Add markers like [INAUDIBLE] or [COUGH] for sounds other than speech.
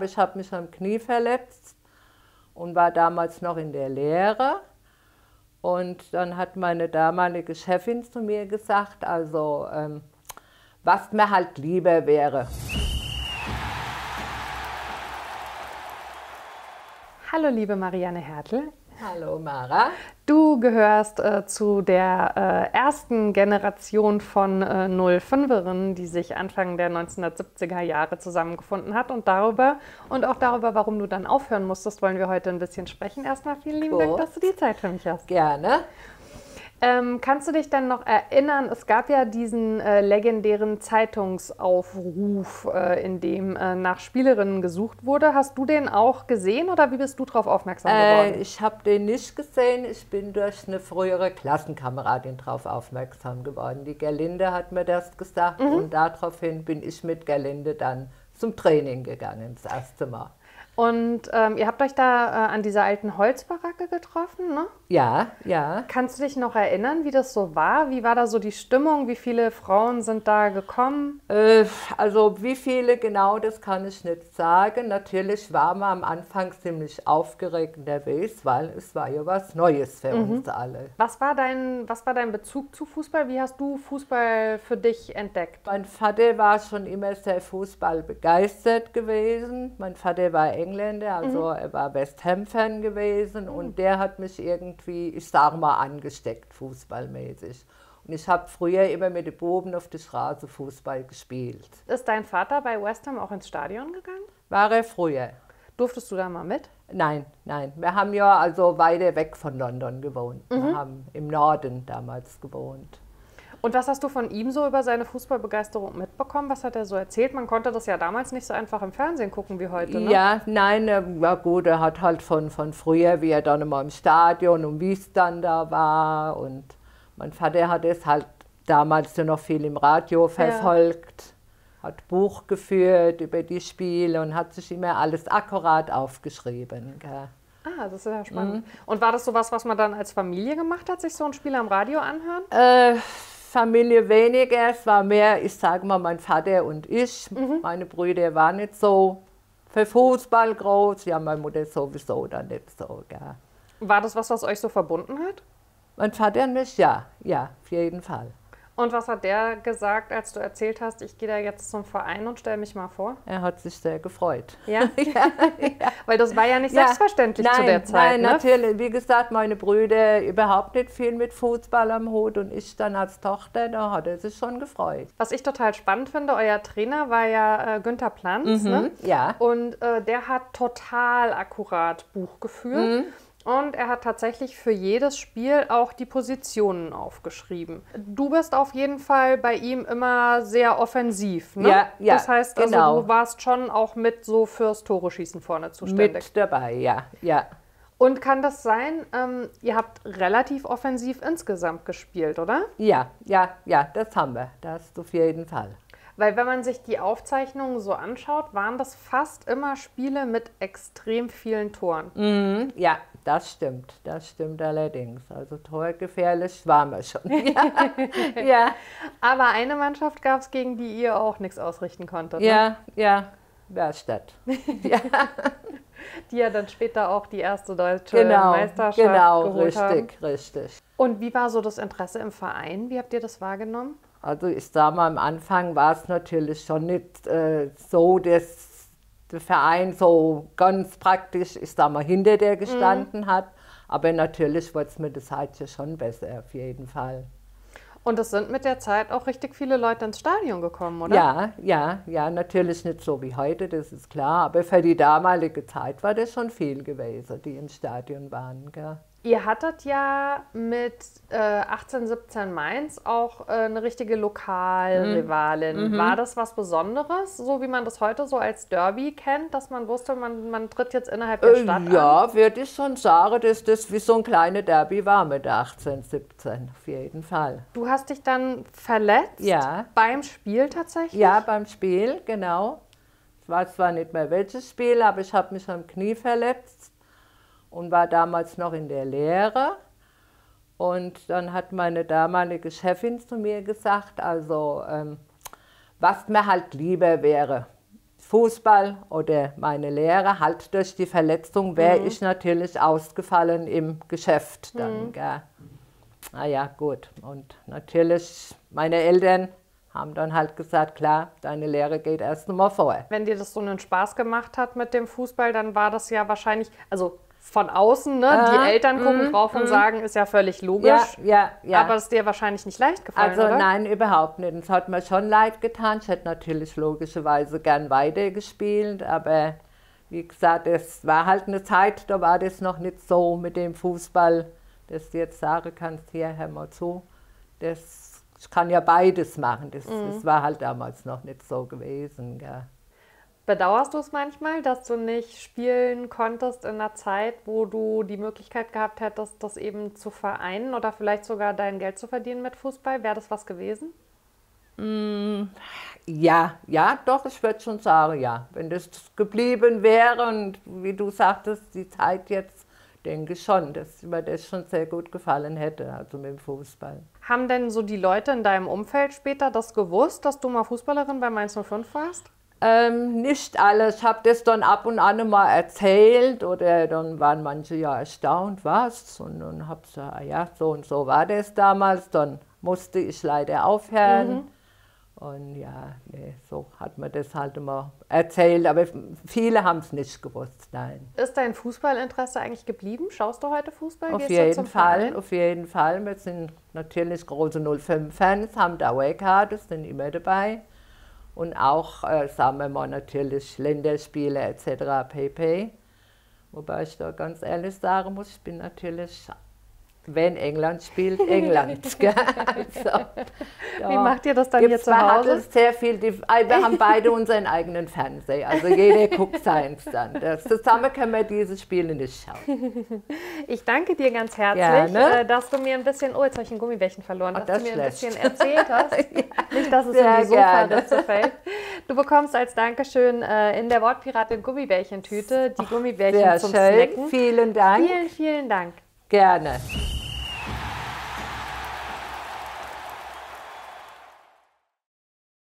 Ich habe mich am Knie verletzt und war damals noch in der Lehre. Und dann hat meine damalige Chefin zu mir gesagt, also ähm, was mir halt lieber wäre. Hallo liebe Marianne Hertel. Hallo Mara. Du gehörst äh, zu der äh, ersten Generation von äh, 05erinnen, die sich Anfang der 1970er Jahre zusammengefunden hat. Und darüber und auch darüber, warum du dann aufhören musstest, wollen wir heute ein bisschen sprechen. Erstmal vielen lieben Gut. Dank, dass du die Zeit für mich hast. Gerne. Ähm, kannst du dich dann noch erinnern, es gab ja diesen äh, legendären Zeitungsaufruf, äh, in dem äh, nach Spielerinnen gesucht wurde. Hast du den auch gesehen oder wie bist du darauf aufmerksam geworden? Äh, ich habe den nicht gesehen. Ich bin durch eine frühere Klassenkameradin darauf aufmerksam geworden. Die Gerlinde hat mir das gesagt und daraufhin bin ich mit Gerlinde dann zum Training gegangen, das erste Mal. Und ähm, ihr habt euch da äh, an dieser alten Holzbaracke getroffen, ne? Ja, ja. Kannst du dich noch erinnern, wie das so war? Wie war da so die Stimmung? Wie viele Frauen sind da gekommen? Äh, also wie viele genau, das kann ich nicht sagen. Natürlich war man am Anfang ziemlich aufgeregt nervös, weil es war ja was Neues für uns alle. Was war, dein, was war dein Bezug zu Fußball? Wie hast du Fußball für dich entdeckt? Mein Vater war schon immer sehr Fußball begeistert gewesen. Mein Vater war Engländer, also er war West Ham-Fan gewesen und der hat mich irgendwie, ich sage mal, angesteckt, fußballmäßig. Und ich habe früher immer mit den Buben auf der Straße Fußball gespielt. Ist dein Vater bei West Ham auch ins Stadion gegangen? War er früher? Durftest du da mal mit? Nein, nein. Wir haben ja also weiter weg von London gewohnt. Wir haben im Norden damals gewohnt. Und was hast du von ihm so über seine Fußballbegeisterung mitbekommen? Was hat er so erzählt? Man konnte das ja damals nicht so einfach im Fernsehen gucken wie heute, ne? Ja, nein, äh, ja gut, er hat halt von, von früher, wie er dann immer im Stadion und wie es dann da war. Und mein Vater hat es halt damals ja noch viel im Radio verfolgt, hat Buch geführt über die Spiele und hat sich immer alles akkurat aufgeschrieben. Gell. Ah, das ist ja spannend. Und war das sowas, was man dann als Familie gemacht hat, sich so ein Spiel am Radio anhören? Äh, Familie weniger, es war mehr, ich sage mal, mein Vater und ich. Meine Brüder waren nicht so für Fußball groß, ja, meine Mutter sowieso dann nicht so. Gell. War das was, was euch so verbunden hat? Mein Vater und mich, ja, ja, auf jeden Fall. Und was hat der gesagt, als du erzählt hast, ich gehe da jetzt zum Verein und stelle mich mal vor? Er hat sich sehr gefreut. Ja? [LAUGHS] [LAUGHS] Weil das war ja nicht selbstverständlich nein, zu der Zeit. Nein, ne? natürlich. Wie gesagt, meine Brüder überhaupt nicht viel mit Fußball am Hut und ich dann als Tochter, da hat er sich schon gefreut. Was ich total spannend finde, euer Trainer war ja äh, Günther Planz. Ne? Ja. Und äh, der hat total akkurat Buch geführt. Und er hat tatsächlich für jedes Spiel auch die Positionen aufgeschrieben. Du bist auf jeden Fall bei ihm immer sehr offensiv. Ne? Ja, ja, Das heißt, also, genau. du warst schon auch mit so fürs Tore-Schießen vorne zuständig. Mit dabei, ja, ja. Und kann das sein, ähm, ihr habt relativ offensiv insgesamt gespielt, oder? Ja, ja, ja, das haben wir. Das auf jeden Fall. Weil wenn man sich die Aufzeichnungen so anschaut, waren das fast immer Spiele mit extrem vielen Toren. Mhm, ja, das stimmt. Das stimmt allerdings. Also torgefährlich waren wir schon. [LAUGHS] Ja, ja, Aber eine Mannschaft gab es, gegen die ihr auch nichts ausrichten konntet. Ne? ja, ja. Werstadt. [LAUGHS] Die ja dann später auch die erste deutsche Genau, Meisterschaft genau, geholt haben. richtig, richtig. Und wie war so das Interesse im Verein? Wie habt ihr das wahrgenommen? Also ich sag mal, am Anfang war es natürlich schon nicht äh, so, dass der Verein so ganz praktisch, ich sag mal, hinter der gestanden hat. Aber natürlich wurde es mit der Zeit schon besser, auf jeden Fall. Und es sind mit der Zeit auch richtig viele Leute ins Stadion gekommen, oder? Ja, ja, ja, natürlich nicht so wie heute, das ist klar. Aber für die damalige Zeit war das schon viel gewesen, die im Stadion waren. Gell? Ihr hattet ja mit äh, 1817 Mainz auch äh, eine richtige Lokalrivalin. War das was Besonderes, so wie man das heute so als Derby kennt, dass man wusste, man, man tritt jetzt innerhalb der Äh, Stadt an? ja, würde ich schon sagen, dass das wie so ein kleiner Derby war mit der 1817, auf jeden Fall. Du hast dich dann verletzt Ja. beim Spiel tatsächlich? Ja, beim Spiel, genau. Ich weiß zwar nicht mehr welches Spiel, aber ich habe mich am Knie verletzt und war damals noch in der Lehre. Und dann hat meine damalige Chefin zu mir gesagt, also ähm, was mir halt lieber wäre. Fußball oder meine Lehre, halt durch die Verletzung wäre mhm. ich natürlich ausgefallen im Geschäft dann. Mhm. Gell. Naja, gut. Und natürlich, meine Eltern haben dann halt gesagt, klar, deine Lehre geht erst einmal vor. Wenn dir das so einen Spaß gemacht hat mit dem Fußball, dann war das ja wahrscheinlich, also von außen, ne? Äh, die Eltern gucken mm, drauf und mm. sagen, ist ja völlig logisch. Ja, ja, ja. Aber es ist dir wahrscheinlich nicht leicht gefallen, Also oder? nein, überhaupt nicht. Es hat mir schon leid getan. Ich hätte natürlich logischerweise gern weitergespielt, aber wie gesagt, es war halt eine Zeit, da war das noch nicht so mit dem Fußball, dass du jetzt sagen kannst, hier, hör mal zu, das, ich kann ja beides machen. Das, mm. das war halt damals noch nicht so gewesen. Gell. Bedauerst du es manchmal, dass du nicht spielen konntest in einer Zeit, wo du die Möglichkeit gehabt hättest, das eben zu vereinen oder vielleicht sogar dein Geld zu verdienen mit Fußball? Wäre das was gewesen? Mm, ja, ja, doch, ich würde schon sagen, ja. Wenn das geblieben wäre und wie du sagtest, die Zeit jetzt, denke ich schon, dass mir das schon sehr gut gefallen hätte, also mit dem Fußball. Haben denn so die Leute in deinem Umfeld später das gewusst, dass du mal Fußballerin bei Mainz 05 warst? Ähm, nicht alles. Ich habe das dann ab und an mal erzählt oder dann waren manche ja erstaunt, was? Und dann habe ich gesagt, ah ja, so und so war das damals. Dann musste ich leider aufhören. Mhm. Und ja, nee, so hat man das halt immer erzählt, aber viele haben es nicht gewusst, nein. Ist dein Fußballinteresse eigentlich geblieben? Schaust du heute Fußball? Auf Gehst jeden Fall, Verein? auf jeden Fall. Wir sind natürlich große 05-Fans, haben da Away-Karte, sind immer dabei und auch, äh, sagen wir mal, natürlich Länderspiele etc. pp. Wobei ich da ganz ehrlich sagen muss, ich bin natürlich wenn England spielt, [LAUGHS] England. also, ja. Wie macht ihr das dann hier zu Hause? sehr viel, die, äh, wir haben beide unseren eigenen Fernseher, also jeder [LAUGHS] guckt seins dann. Das, zusammen können wir diese Spiele nicht schauen. Ich danke dir ganz herzlich, Gerne. Äh, dass du mir ein bisschen, oh jetzt habe ich ein Gummibärchen verloren, dass du mir schlecht. ein bisschen erzählt [LAUGHS] hast. ja. Nicht, dass es sehr in die Sofa fällt. Du bekommst als Dankeschön äh, in der Wortpiratin Gummibärchentüte die Gummibärchen zum schön. Snacken. Vielen Dank. Vielen, vielen Dank. Gerne.